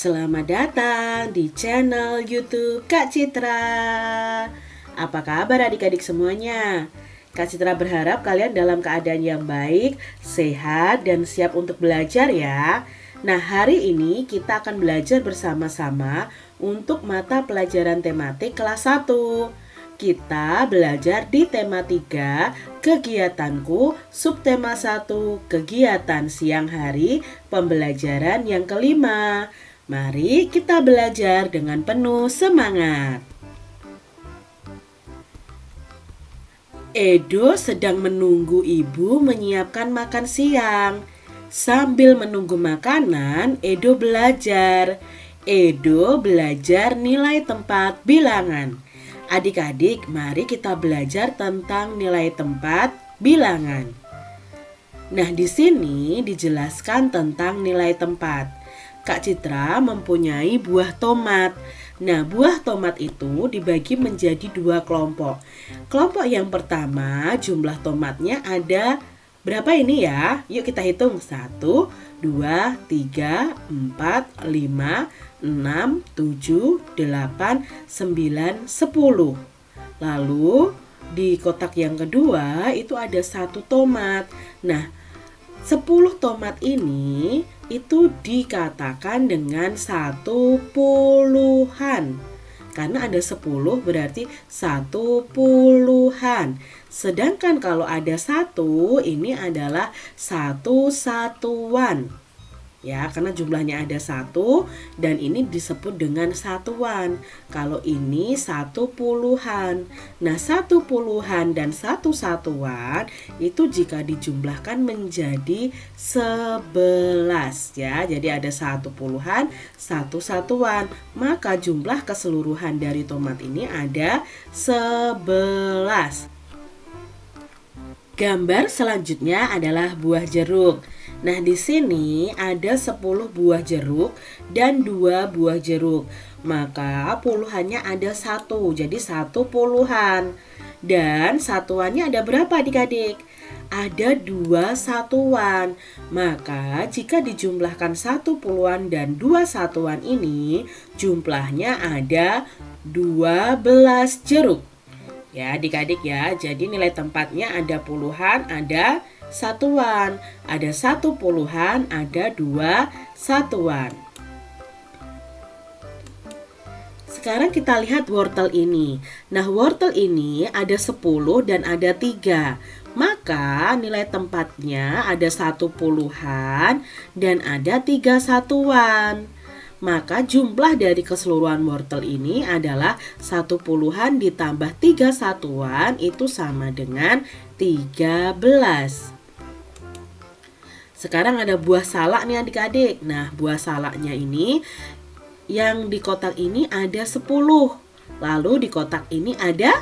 Selamat datang di channel youtube Kak Citra Apa kabar adik-adik semuanya? Kak Citra berharap kalian dalam keadaan yang baik, sehat, dan siap untuk belajar ya Nah hari ini kita akan belajar bersama-sama untuk mata pelajaran tematik kelas 1 kita belajar di tema 3, kegiatanku, subtema 1, kegiatan siang hari, pembelajaran yang kelima. Mari kita belajar dengan penuh semangat. Edo sedang menunggu ibu menyiapkan makan siang. Sambil menunggu makanan, Edo belajar. Edo belajar nilai tempat bilangan. Adik-adik, mari kita belajar tentang nilai tempat bilangan. Nah, di sini dijelaskan tentang nilai tempat. Kak Citra mempunyai buah tomat. Nah, buah tomat itu dibagi menjadi dua kelompok. Kelompok yang pertama, jumlah tomatnya ada berapa ini ya? Yuk kita hitung. Satu, dua, tiga, empat, lima, 6, 7, 8, 9, 10. Lalu di kotak yang kedua itu ada satu tomat. Nah, 10 tomat ini itu dikatakan dengan satu puluhan. Karena ada 10 berarti satu puluhan. Sedangkan kalau ada satu ini adalah satu satuan ya karena jumlahnya ada satu dan ini disebut dengan satuan. Kalau ini satu puluhan. Nah satu puluhan dan satu satuan itu jika dijumlahkan menjadi sebelas ya. Jadi ada satu puluhan satu satuan. Maka jumlah keseluruhan dari tomat ini ada sebelas. Gambar selanjutnya adalah buah jeruk. Nah, di sini ada 10 buah jeruk dan dua buah jeruk. Maka puluhannya ada satu, jadi satu puluhan. Dan satuannya ada berapa adik-adik? Ada dua satuan. Maka jika dijumlahkan satu puluhan dan dua satuan ini, jumlahnya ada 12 jeruk. Ya adik-adik ya, jadi nilai tempatnya ada puluhan, ada satuan. Ada satu puluhan, ada dua satuan. Sekarang kita lihat wortel ini. Nah, wortel ini ada 10 dan ada 3. Maka nilai tempatnya ada satu puluhan dan ada tiga satuan. Maka jumlah dari keseluruhan wortel ini adalah satu puluhan ditambah tiga satuan itu sama dengan 13. Sekarang ada buah salak nih adik-adik. Nah, buah salaknya ini yang di kotak ini ada 10. Lalu di kotak ini ada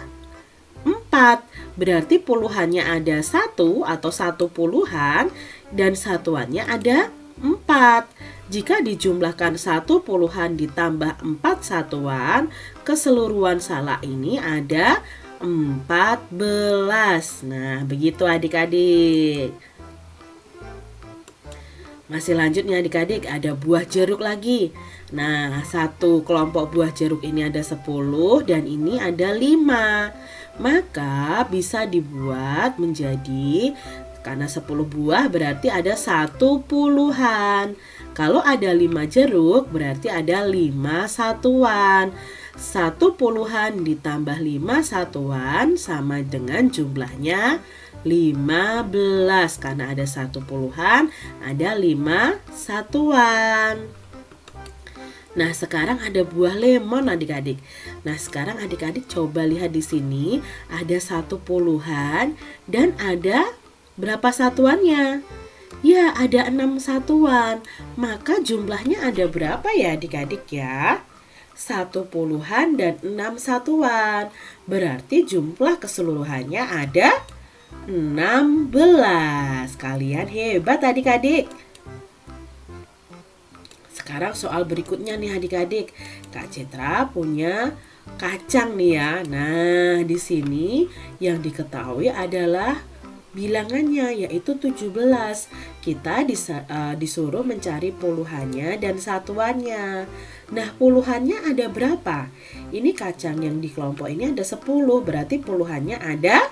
4. Berarti puluhannya ada 1 atau satu puluhan dan satuannya ada 4. Jika dijumlahkan satu puluhan ditambah 4 satuan, keseluruhan salak ini ada 14. Nah, begitu adik-adik. Masih lanjutnya adik-adik ada buah jeruk lagi. Nah, satu kelompok buah jeruk ini ada 10 dan ini ada 5. Maka bisa dibuat menjadi karena 10 buah berarti ada satu puluhan. Kalau ada 5 jeruk berarti ada 5 satuan. Satu puluhan ditambah 5 satuan sama dengan jumlahnya 15 karena ada satu puluhan ada 5 satuan. Nah sekarang ada buah lemon adik-adik. Nah sekarang adik-adik coba lihat di sini. Ada satu puluhan dan ada berapa satuannya? Ya, ada enam satuan. Maka jumlahnya ada berapa ya adik-adik ya? Satu puluhan dan enam satuan. Berarti jumlah keseluruhannya ada 16. Kalian hebat adik-adik. Sekarang soal berikutnya nih adik-adik. Kak Citra punya kacang nih ya. Nah, di sini yang diketahui adalah bilangannya yaitu 17. Kita uh, disuruh mencari puluhannya dan satuannya. Nah, puluhannya ada berapa? Ini kacang yang di kelompok ini ada 10, berarti puluhannya ada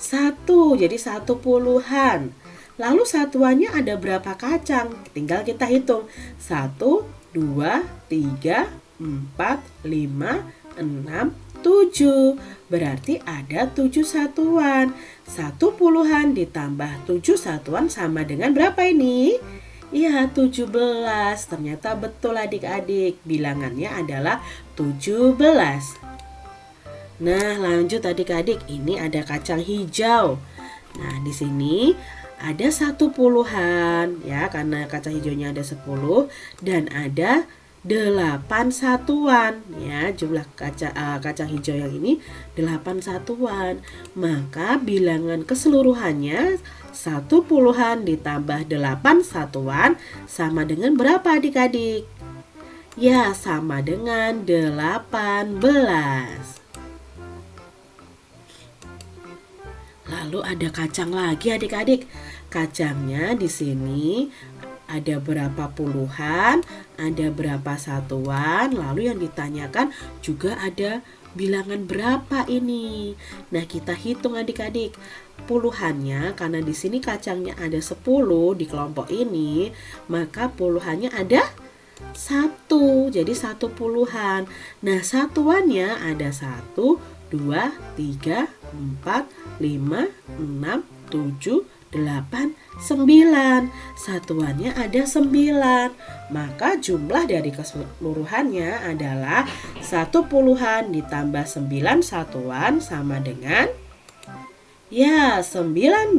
satu. Jadi satu puluhan. Lalu satuannya ada berapa kacang? Tinggal kita hitung. Satu, dua, tiga, empat, lima, enam, 7 Berarti ada 7 satuan. Satu puluhan ditambah 7 satuan sama dengan berapa ini? Iya 17 Ternyata betul adik-adik. Bilangannya adalah 17 Nah lanjut adik-adik. Ini ada kacang hijau. Nah di sini ada satu puluhan ya karena kacang hijaunya ada 10 dan ada 8 satuan. Ya jumlah kaca uh, kacang hijau yang ini 8 satuan. Maka bilangan keseluruhannya satu puluhan ditambah 8 satuan sama dengan berapa adik-adik? Ya sama dengan 18 lalu ada kacang lagi adik-adik. Kacangnya di sini ada berapa puluhan, ada berapa satuan, lalu yang ditanyakan juga ada bilangan berapa ini. Nah, kita hitung adik-adik. Puluhannya karena di sini kacangnya ada 10 di kelompok ini, maka puluhannya ada satu jadi satu puluhan nah satuannya ada satu dua tiga empat lima enam tujuh 8, 9. Satuannya ada 9. Maka jumlah dari keseluruhannya adalah 1 puluhan ditambah 9 satuan sama dengan ya 19.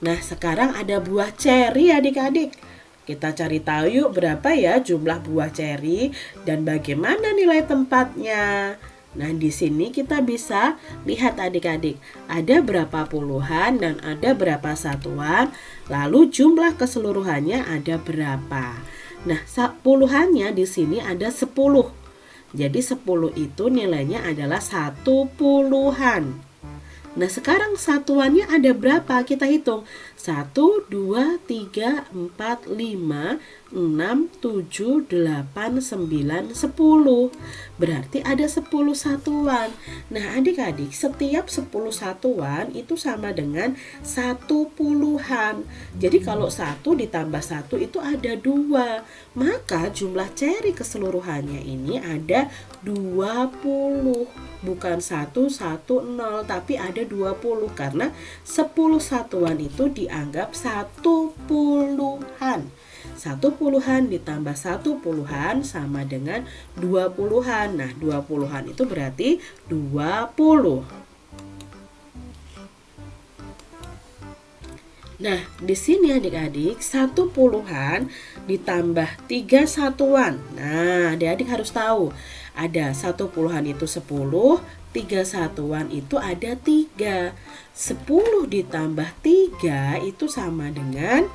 Nah, sekarang ada buah ceri adik-adik. Kita cari tahu yuk berapa ya jumlah buah ceri dan bagaimana nilai tempatnya. Nah, di sini kita bisa lihat adik-adik, ada berapa puluhan dan ada berapa satuan, lalu jumlah keseluruhannya ada berapa. Nah, puluhannya di sini ada 10. Jadi 10 itu nilainya adalah satu puluhan. Nah sekarang satuannya ada berapa? Kita hitung 1, 2, 3, 4, 5, 6, 7, 8, 9, 10 Berarti ada 10 satuan. Nah adik-adik setiap 10 satuan itu sama dengan satu puluhan. Jadi kalau 1 ditambah 1 itu ada 2 Maka jumlah ceri keseluruhannya ini ada 20 bukan 1, 1, 0 tapi ada 20 karena 10 satuan itu dianggap satu puluhan satu puluhan ditambah satu puluhan sama dengan dua puluhan nah dua puluhan itu berarti 20 Nah, di sini adik-adik, satu puluhan ditambah tiga satuan. Nah, adik-adik harus tahu ada satu puluhan itu sepuluh, tiga satuan itu ada tiga. Sepuluh ditambah tiga itu sama dengan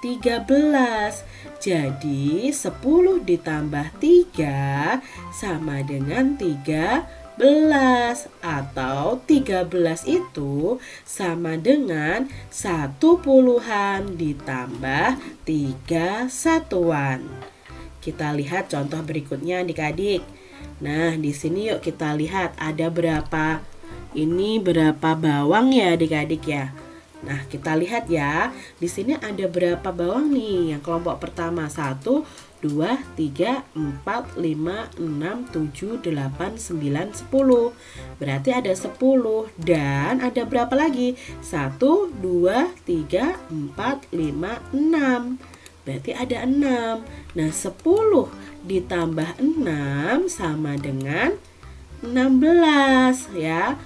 tiga belas. Jadi sepuluh ditambah tiga sama dengan tiga belas atau tiga belas itu sama dengan satu puluhan ditambah tiga satuan. Kita lihat contoh berikutnya adik-adik. Nah, di sini yuk kita lihat ada berapa ini berapa bawang ya adik-adik ya. Nah, kita lihat ya. Di sini ada berapa bawang nih? Yang kelompok pertama 1 2 3 4 5 6 7 8 9 10. Berarti ada 10 dan ada berapa lagi? 1 2 3 4 5 6. Berarti ada 6. Nah, 10 ditambah 6 sama dengan 16 ya.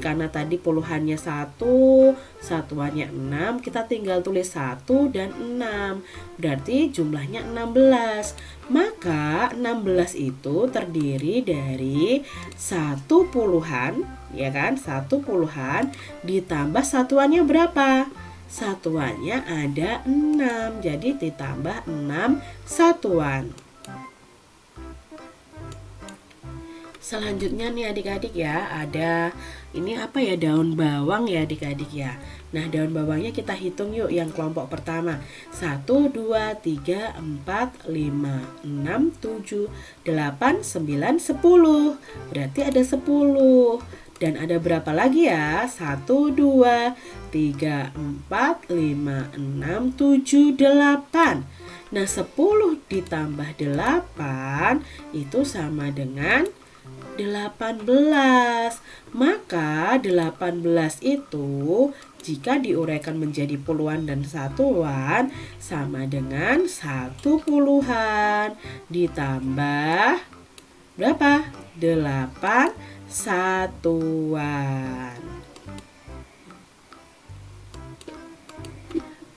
karena tadi puluhannya satu satuannya 6 kita tinggal tulis 1 dan 6 berarti jumlahnya 16 maka 16 itu terdiri dari satu puluhan ya kan? Satu puluhan ditambah satuannya berapa? Satuannya ada 6 jadi ditambah 6 satuan Selanjutnya nih adik-adik ya, ada ini apa ya daun bawang ya adik-adik ya. Nah, daun bawangnya kita hitung yuk yang kelompok pertama. 1 2 3 4 5 6 7 8 9 10. Berarti ada 10. Dan ada berapa lagi ya? 1 2 3 4 5 6 7 8. Nah, 10 ditambah 8 itu sama dengan 18. Maka 18 itu jika diuraikan menjadi puluhan dan satuan sama dengan satu puluhan ditambah berapa? 8 satuan.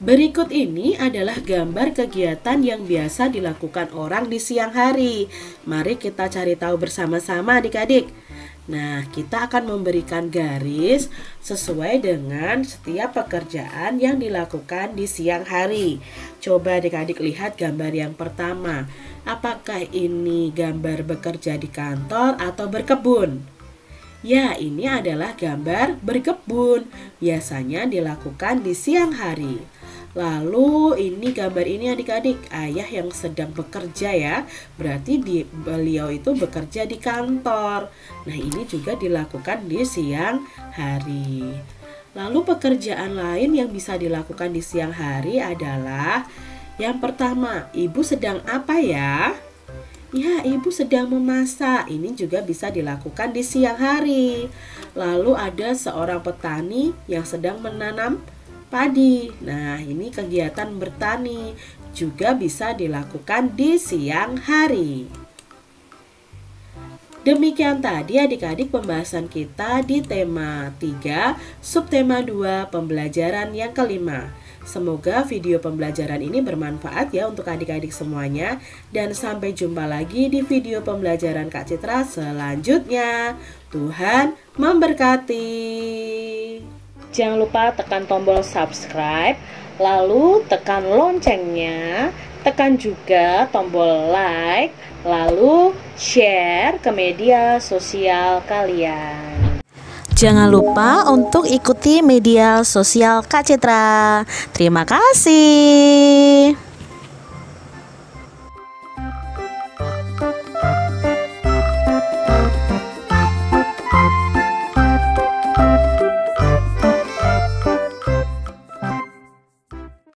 Berikut ini adalah gambar kegiatan yang biasa dilakukan orang di siang hari. Mari kita cari tahu bersama-sama adik-adik. Nah, kita akan memberikan garis sesuai dengan setiap pekerjaan yang dilakukan di siang hari. Coba adik-adik lihat gambar yang pertama. Apakah ini gambar bekerja di kantor atau berkebun? Ya, ini adalah gambar berkebun. Biasanya dilakukan di siang hari. Lalu ini gambar ini adik-adik ayah yang sedang bekerja ya. Berarti di beliau itu bekerja di kantor. Nah, ini juga dilakukan di siang hari. Lalu pekerjaan lain yang bisa dilakukan di siang hari adalah yang pertama, ibu sedang apa ya? Ya, ibu sedang memasak. Ini juga bisa dilakukan di siang hari. Lalu ada seorang petani yang sedang menanam padi. Nah, ini kegiatan bertani juga bisa dilakukan di siang hari. Demikian tadi adik-adik pembahasan kita di tema 3, subtema 2, pembelajaran yang kelima. Semoga video pembelajaran ini bermanfaat ya untuk adik-adik semuanya dan sampai jumpa lagi di video pembelajaran Kak Citra selanjutnya. Tuhan memberkati. Jangan lupa tekan tombol subscribe, lalu tekan loncengnya, tekan juga tombol like, lalu share ke media sosial kalian. Jangan lupa untuk ikuti media sosial Kak Citra. Terima kasih.